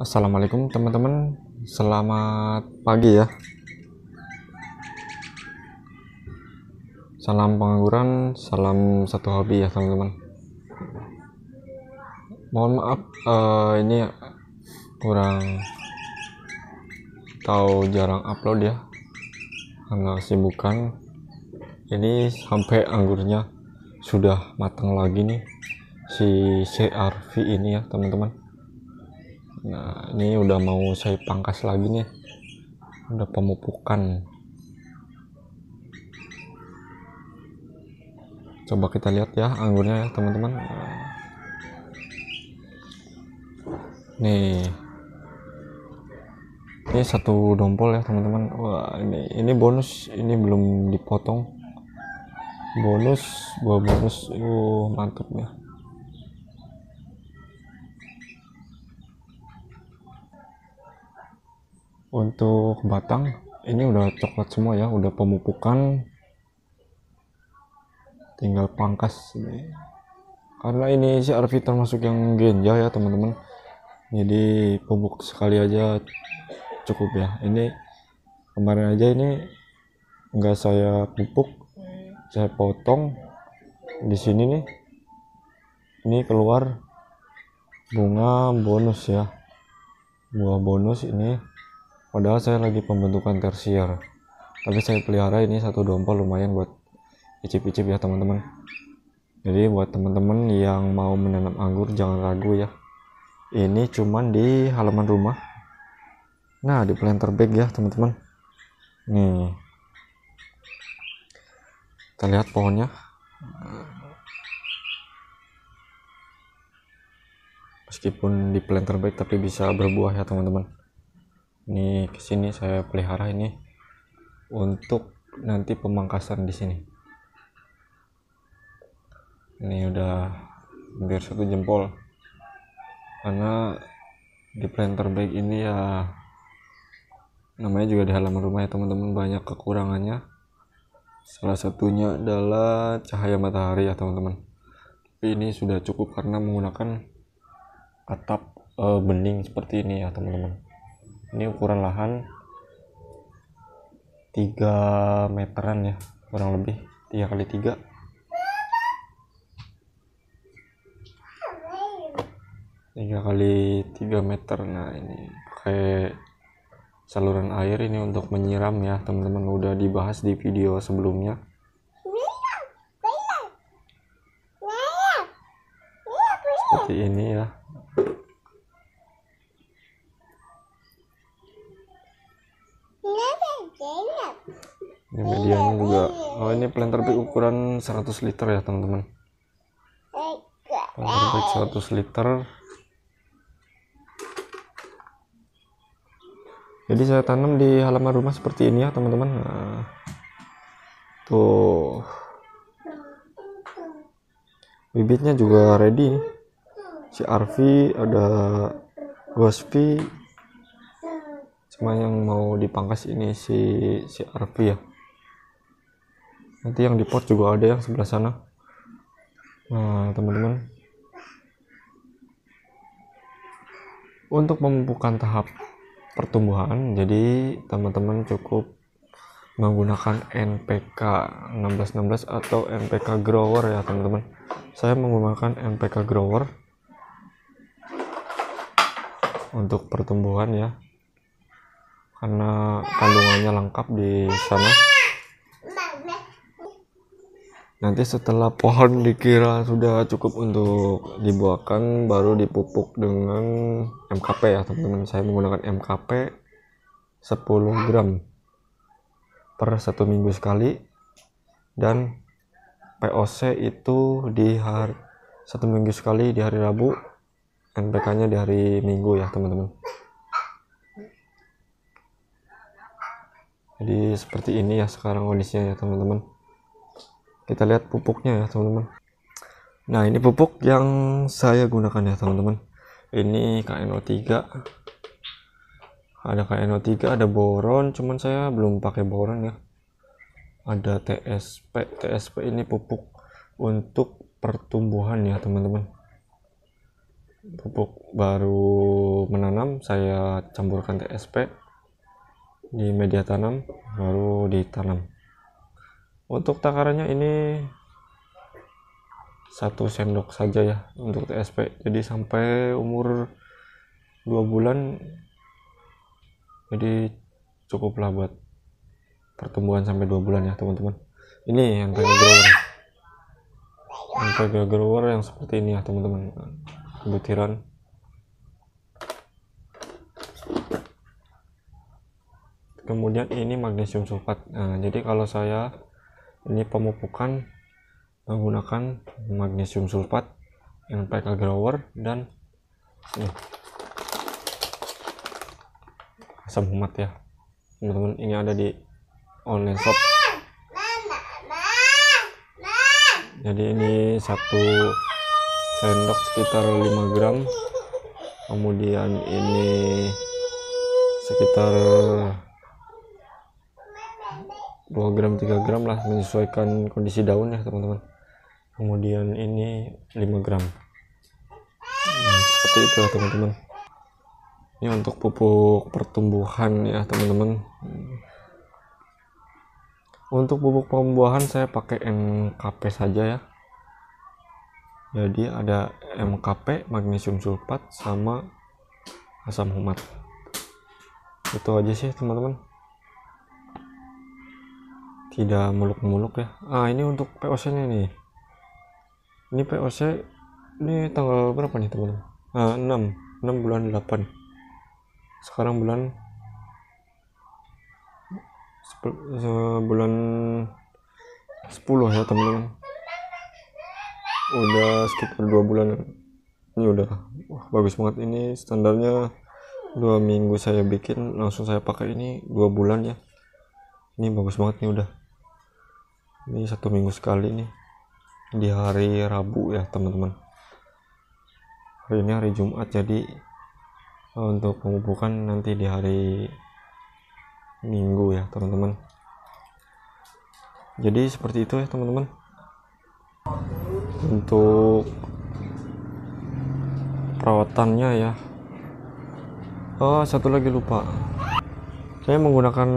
Assalamualaikum teman-teman. Selamat pagi ya. Salam pengangguran Salam satu hobi ya teman-teman. Mohon maaf uh, Ini kurang Tahu jarang upload ya. Karena sibukan. Ini sampai anggurnya Sudah matang lagi nih Si CRV ini ya teman-teman nah ini udah mau saya pangkas lagi nih. Udah pemupukan. Coba kita lihat ya anggurnya ya teman-teman. Nih. Ini satu dompol ya teman-teman. Wah ini ini bonus. Ini belum dipotong. Bonus buah bonus. Uh mantap ya untuk batang ini udah coklat semua ya udah pemupukan. Tinggal pangkas ini. Karena ini si Arfi termasuk yang genja ya teman-teman. Jadi pupuk sekali aja cukup ya. Ini kemarin aja ini enggak saya pupuk saya potong. Di sini nih ini keluar bunga bonus ya. Buah bonus ini padahal saya lagi pembentukan tersier. Tapi saya pelihara ini satu dompol lumayan buat icip-icip ya teman-teman. Jadi buat teman-teman yang mau menanam anggur jangan ragu ya. Ini cuman di halaman rumah. Nah di planter bag ya teman-teman. Nih. Kita lihat pohonnya. Meskipun di planter bag tapi bisa berbuah ya teman-teman ini ke sini saya pelihara ini untuk nanti pemangkasan di sini. Ini udah hampir satu jempol. Karena di planter bag ini ya namanya juga di halaman rumah ya teman-teman banyak kekurangannya. Salah satunya adalah cahaya matahari ya teman-teman. Tapi ini sudah cukup karena menggunakan atap e, bening seperti ini ya teman-teman ini ukuran lahan 3 meteran ya kurang lebih. 3 kali 3 3 kali 3 meter. Nah ini pakai saluran air ini untuk menyiram ya teman-teman. Udah dibahas di video sebelumnya. Seperti ini ya ini medianya juga. Oh ini planter bag ukuran 100 liter ya teman-teman. Planter bag 100 liter. Jadi saya tanam di halaman rumah seperti ini ya teman-teman. Nah, tuh. Bibitnya juga ready si RV ada Gospi. Cuma yang mau dipangkas ini si si RV ya nanti yang di pot juga ada yang sebelah sana. Nah teman-teman. Untuk pemupukan tahap pertumbuhan jadi teman-teman cukup menggunakan NPK 1616 atau NPK grower ya teman-teman. Saya menggunakan NPK grower untuk pertumbuhan ya. Karena kandungannya lengkap di sana nanti setelah pohon dikira sudah cukup untuk dibuahkan baru dipupuk dengan MKP ya teman-teman. Saya menggunakan MKP 10 gram per satu minggu sekali. Dan POC itu di hari satu minggu sekali di hari Rabu NPK nya di hari Minggu ya teman-teman. Jadi seperti ini ya sekarang kondisinya ya teman-teman kita lihat pupuknya ya teman-teman. Nah ini pupuk yang saya gunakan ya teman-teman. Ini KNO3 ada KNO3 ada boron cuman saya belum pakai boron ya. Ada TSP TSP ini pupuk untuk pertumbuhan ya teman-teman. Pupuk baru menanam saya campurkan TSP di media tanam baru ditanam untuk takarannya ini satu sendok saja ya untuk TSP jadi sampai umur dua bulan jadi cukuplah buat pertumbuhan sampai dua bulan ya teman-teman. Ini yang grower. Kayak grower yang seperti ini ya teman-teman. Butiran kemudian ini magnesium sulfat. Nah jadi kalau saya ini pemupukan menggunakan magnesium sulfat yang PK grower dan nih asam humat ya. Teman-teman ini ada di online shop. Jadi ini satu sendok sekitar 5 gram. Kemudian ini sekitar 2 gram 3 gram lah menyesuaikan kondisi daun ya teman-teman. Kemudian ini 5 gram. Nah, seperti itu ya teman-teman. Ini untuk pupuk pertumbuhan ya teman-teman. Untuk pupuk pembuahan saya pakai MKP saja ya. Jadi ada MKP magnesium sulfat sama asam humat. Itu aja sih teman-teman tidak muluk-muluk ya. Ah ini untuk POC nya nih. Ini POC ini tanggal berapa nih teman-teman? Ah, 6 6 bulan 8 sekarang bulan bulan 10 ya teman-teman. Udah sekitar dua bulan. Ini udah wah bagus banget. Ini standarnya dua minggu saya bikin langsung saya pakai ini dua bulan ya. Ini bagus banget nih udah ini satu minggu sekali nih. Di hari Rabu ya teman-teman. Hari ini hari Jumat jadi untuk pemupukan nanti di hari minggu ya teman-teman. Jadi seperti itu ya teman-teman. Untuk perawatannya ya. Oh satu lagi lupa. Saya menggunakan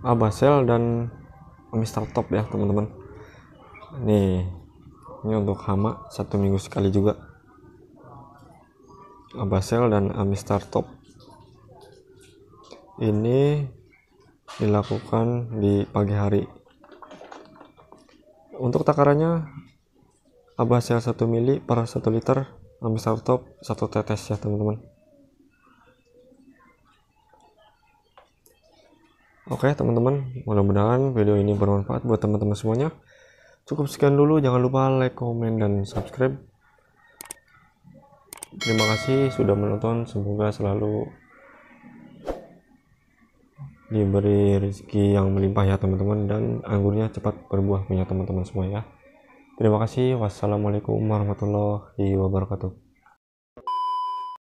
abasel dan Mister Top ya teman-teman. Nih ini untuk hama satu minggu sekali juga. Abasel dan Amistar Top. Ini dilakukan di pagi hari. Untuk takarannya Abasel 1 mili per 1 liter Amistar Top 1 tetes ya teman-teman Oke teman-teman mudah-mudahan video ini bermanfaat buat teman-teman semuanya cukup sekian dulu jangan lupa like, komen, dan subscribe Terima kasih sudah menonton. Semoga selalu diberi rezeki yang melimpah ya teman-teman dan anggurnya cepat berbuah punya teman-teman semua ya. Terima kasih. Wassalamualaikum warahmatullahi wabarakatuh.